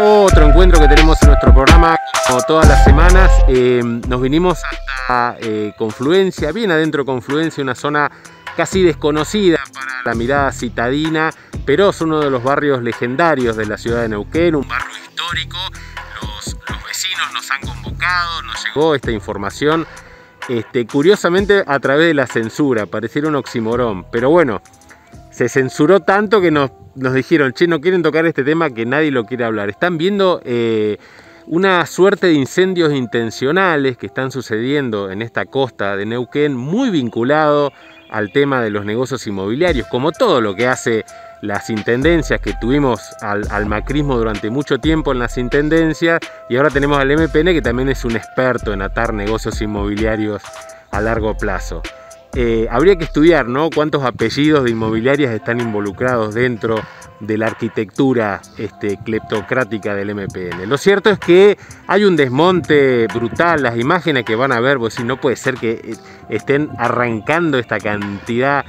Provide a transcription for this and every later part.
otro encuentro que tenemos en nuestro programa como todas las semanas. Eh, nos vinimos hasta eh, Confluencia, bien adentro de Confluencia, una zona casi desconocida para la mirada citadina, pero es uno de los barrios legendarios de la ciudad de Neuquén, un barrio histórico. Los, los vecinos nos han convocado, nos llegó esta información. Este, curiosamente a través de la censura, pareciera un oximorón, pero bueno, se censuró tanto que nos, nos dijeron, che, no quieren tocar este tema que nadie lo quiere hablar. Están viendo eh, una suerte de incendios intencionales que están sucediendo en esta costa de Neuquén, muy vinculado al tema de los negocios inmobiliarios, como todo lo que hace las intendencias que tuvimos al, al, macrismo durante mucho tiempo en las intendencias y ahora tenemos al MPN que también es un experto en atar negocios inmobiliarios a largo plazo. Eh, habría que estudiar ¿no? cuántos apellidos de inmobiliarias están involucrados dentro de la arquitectura este, cleptocrática del MPN. Lo cierto es que hay un desmonte brutal, las imágenes que van a ver, pues si no puede ser que estén arrancando esta cantidad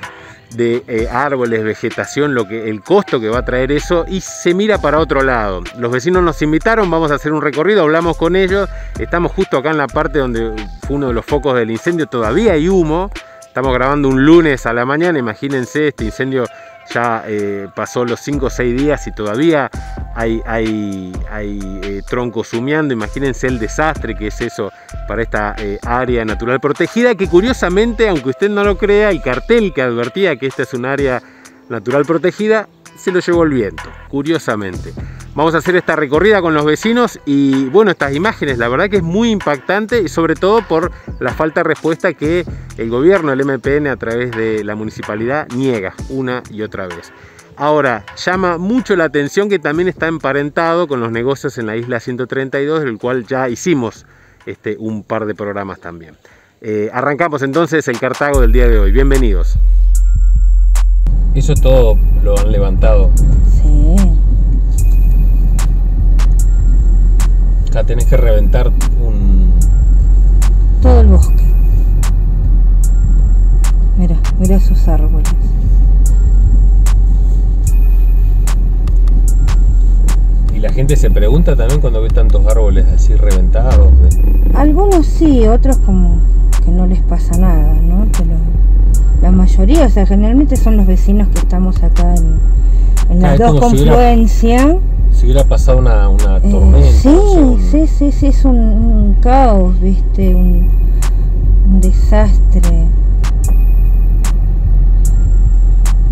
de eh, árboles, vegetación, lo que, el costo que va a traer eso y se mira para otro lado. Los vecinos nos invitaron, vamos a hacer un recorrido, hablamos con ellos, estamos justo acá en la parte donde fue uno de los focos del incendio, todavía hay humo, estamos grabando un lunes a la mañana, imagínense, este incendio ya eh, pasó los 5 o 6 días y todavía hay, eh, troncos humeando. Imagínense el desastre que es eso para esta eh, área natural protegida, que curiosamente, aunque usted no lo crea, el cartel que advertía que esta es un área natural protegida, se lo llevó el viento, curiosamente. Vamos a hacer esta recorrida con los vecinos y bueno, estas imágenes, la verdad que es muy impactante y sobre todo por la falta de respuesta que el gobierno, el MPN a través de la municipalidad niega una y otra vez. Ahora, llama mucho la atención que también está emparentado con los negocios en la isla 132, del cual ya hicimos este, un par de programas también. Eh, arrancamos entonces el Cartago del día de hoy. Bienvenidos. Eso todo lo han levantado. Acá tenés que reventar un. Todo el bosque. Mira, mira esos árboles. Y la gente se pregunta también cuando ve tantos árboles así reventados. ¿eh? Algunos sí, otros como que no les pasa nada, ¿no? Pero la mayoría, o sea, generalmente son los vecinos que estamos acá en, en las Ah, dos confluencias. Si hubiera pasado una, una Eh, tormenta. sí, o sea, un- sí, sí, sí, es un, un caos, viste, un, un desastre.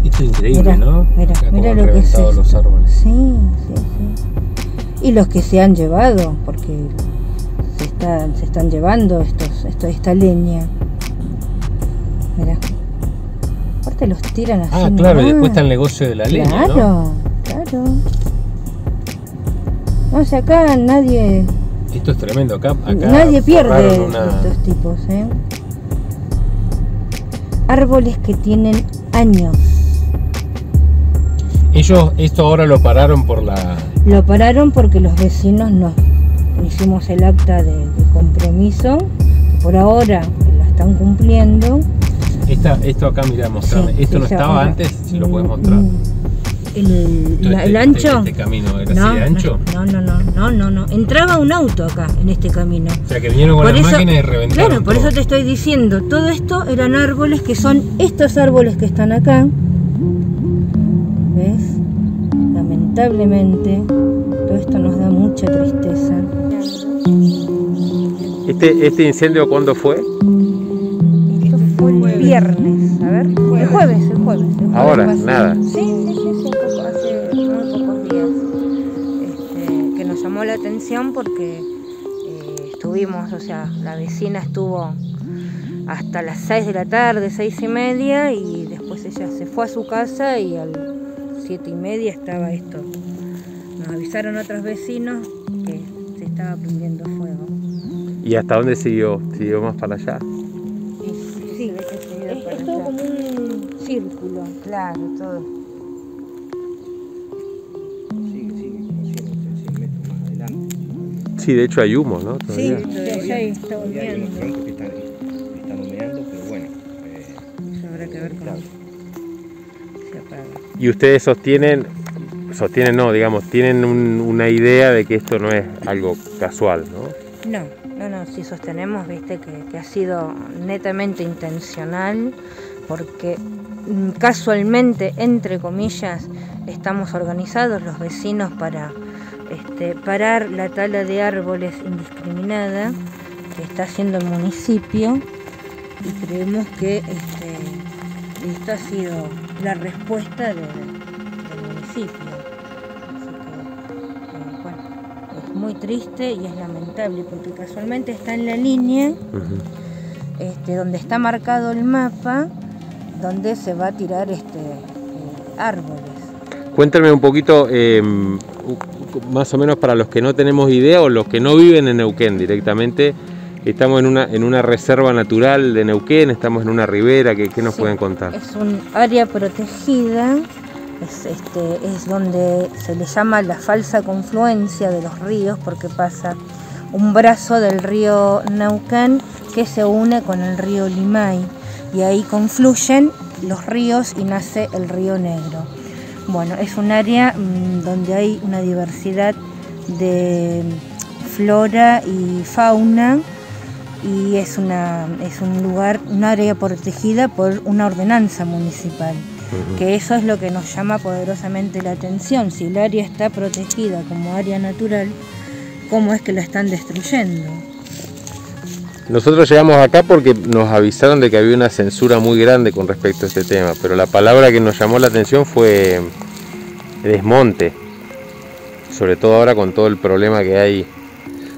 Esto es increíble, ¿no? mira, mira lo que es reventado los esto. árboles. Sí, sí, sí. Y los que se han llevado, porque se están, se están llevando estos, esto, esta leña. Mira. Aparte los tiran así. Ah, claro, y después está el negocio de la leña, Claro, ¿no? claro. No, o sea, acá nadie, Esto es tremendo. Acá, acá nadie pierde una- estos tipos, ¿eh? Árboles que tienen años. Ellos esto ahora lo pararon por la. Lo pararon porque los vecinos nos hicimos el acta de, de compromiso. Por ahora la están cumpliendo. Esta, esto acá, mira, mostrame. Sí, esto no estaba ahora, antes, si lo puedes mm, mostrar. mm, El, este- el ancho. Este, este camino era no, así de ancho. no, no, no, no, no, no. Entraba un auto acá, en este camino. O sea que vinieron con Por las eso- máquinas y reventaron. Claro, por todo. eso te estoy diciendo, todo esto eran árboles que son estos árboles que están acá. ¿Ves? Lamentablemente, todo esto nos da mucha tristeza. Este, este incendio cuándo fue? Esto fue el viernes, a ver, el jueves, el jueves. el jueves Ahora, pasado. nada. Sí, la atención porque eh, estuvimos, o sea, la vecina estuvo hasta las 6 de la tarde, seis y media, y después ella se fue a su casa y a las 7 y media estaba esto. Nos avisaron otros vecinos que se estaba prendiendo fuego. ¿Y hasta dónde siguió? ¿Siguió más para allá? Sí, es, es todo como un círculo, claro, todo. Sí, de hecho hay humo, ¿no? Sí, Todavía. sí, está Y hay unos que están, están humeando, pero bueno. eh, Eso habrá que ver cómo Claro. se apaga. Y ustedes sostienen, sostienen no, digamos, tienen un- una idea de que esto no es algo casual, ¿no? No, no, no, si sostenemos, viste, que, que ha sido netamente intencional, porque mm, casualmente, entre comillas, estamos organizados los vecinos para este, parar la tala de árboles indiscriminada que está haciendo el municipio y creemos que este, esto ha sido la respuesta de- del municipio. Así que, eh, bueno, es muy triste y es lamentable porque casualmente está en la línea este, donde está marcado el mapa donde se va a tirar este eh, árboles. Cuéntame un poquito, eh, u- más o menos para los que no tenemos idea o los que no viven en Neuquén directamente, estamos en una, en una reserva natural de Neuquén, estamos en una ribera, ¿qué, qué nos Sí, pueden contar? Es un área protegida, es, este, es donde se le llama la falsa confluencia de los ríos porque pasa un brazo del río Neuquén que se une con el río Limay y ahí confluyen los ríos y nace el río Negro. Bueno, es un área mm, donde hay una diversidad de flora y fauna y es, una, es un lugar, un área protegida por una ordenanza municipal, que eso es lo que nos llama poderosamente la atención. Si el área está protegida como área natural, ¿cómo es que la están destruyendo? Nosotros llegamos acá porque nos avisaron de que había una censura muy grande con respecto a este tema, pero la palabra que nos llamó la atención fue desmonte, sobre todo ahora con todo el problema que hay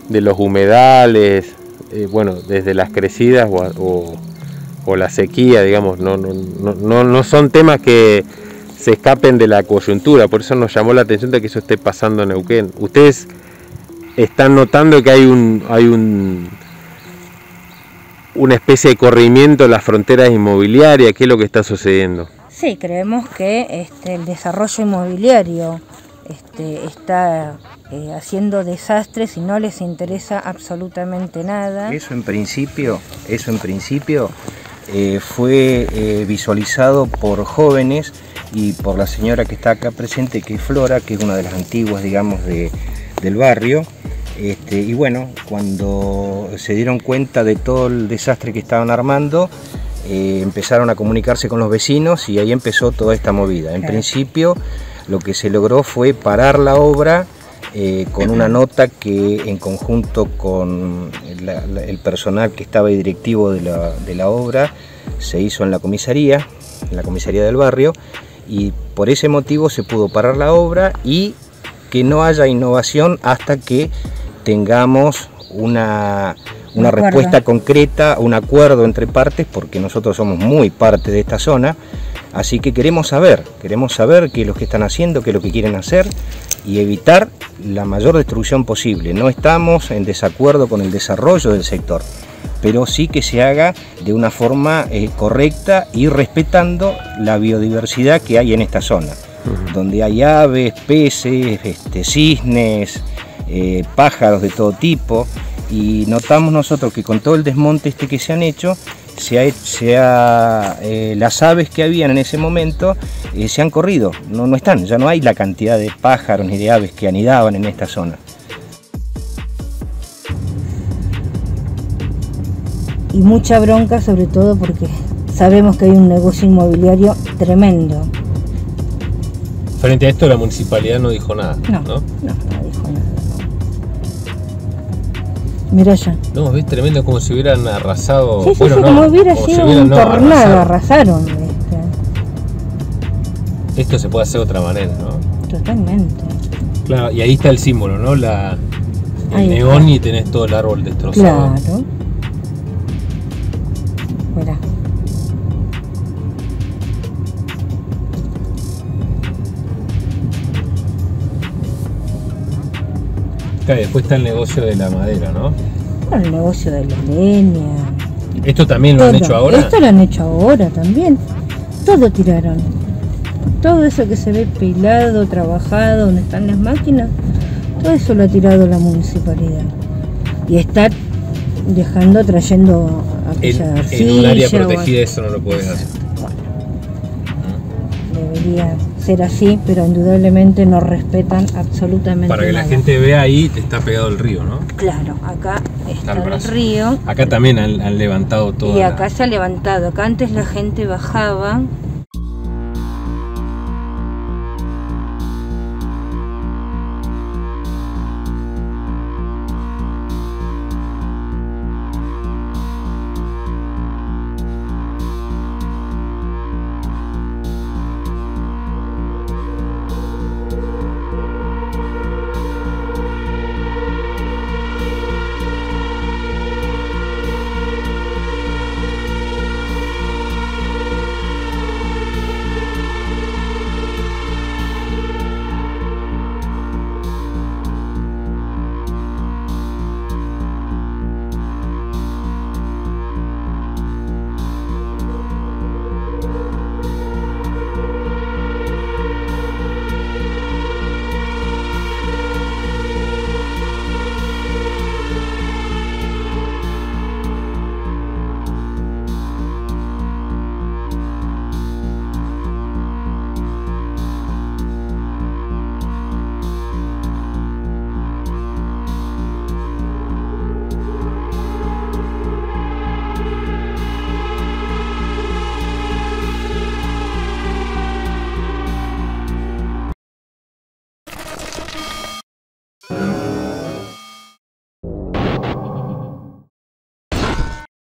de los humedales, eh, bueno, desde las crecidas o, la sequía, digamos, no, no, no, no- no son temas que se escapen de la coyuntura, por eso nos llamó la atención de que eso esté pasando en Neuquén. Ustedes están notando que hay un, hay un, una especie de corrimiento en las fronteras inmobiliarias, ¿qué es lo que está sucediendo? Sí, creemos que este, el desarrollo inmobiliario este, está eh, haciendo desastres y no les interesa absolutamente nada. Eso en principio, eso en principio eh, fue eh, visualizado por jóvenes y por la señora que está acá presente, que es Flora, que es una de las antiguas, digamos, de- del barrio. Este, y bueno, cuando se dieron cuenta de todo el desastre que estaban armando, eh, empezaron a comunicarse con los vecinos y ahí empezó toda esta movida. En Claro. principio, lo que se logró fue parar la obra eh, con una nota que en conjunto con la- la- el personal que estaba directivo de la, de la obra se hizo en la comisaría, en la comisaría del barrio, y por ese motivo se pudo parar la obra y que no haya innovación hasta que tengamos una, Un una respuesta concreta, un acuerdo entre partes, porque nosotros somos muy parte de esta zona, así que queremos saber, queremos saber qué es lo que están haciendo, qué es lo que quieren hacer y evitar la mayor destrucción posible. No estamos en desacuerdo con el desarrollo del sector, pero sí que se haga de una forma eh, correcta y respetando la biodiversidad que hay en esta zona, donde hay aves, peces, este, cisnes, eh, pájaros de todo tipo, y notamos nosotros que con todo el desmonte este que se han hecho, se ha, se ha, eh, las aves que habían en ese momento eh, se han corrido, no, no están, ya no hay la cantidad de pájaros ni de aves que anidaban en esta zona. Y mucha bronca sobre todo porque sabemos que hay un negocio inmobiliario tremendo. Frente a esto la municipalidad no dijo nada, No, ¿no? no, Mira ya. No, ves tremendo como si hubieran arrasado. Sí, sí, bueno, sí, no, como hubiera como si sido hubieran, un no, tornado, arrasaron. arrasaron. este, Esto se puede hacer de otra manera, ¿no? totalmente. Claro, y ahí está el símbolo, ¿no? La, el neón y tenés todo el árbol destrozado. Claro. Mira. Y después está el negocio de la madera, ¿no? Bueno, el negocio de la leña. ¿Esto también lo han hecho ahora? Esto lo han hecho ahora también. Todo tiraron. Todo eso que se ve pelado, trabajado, donde están las máquinas, todo eso lo ha tirado la municipalidad. Y está dejando, trayendo En, aquella en un área o protegida eso no lo puedes hacer. Debería ser así, pero indudablemente no respetan absolutamente Para que la gente vea ahí, está pegado el río, ¿no? Claro, acá está el río Acá también han, han levantado todo. y acá se ha levantado. Acá antes la gente bajaba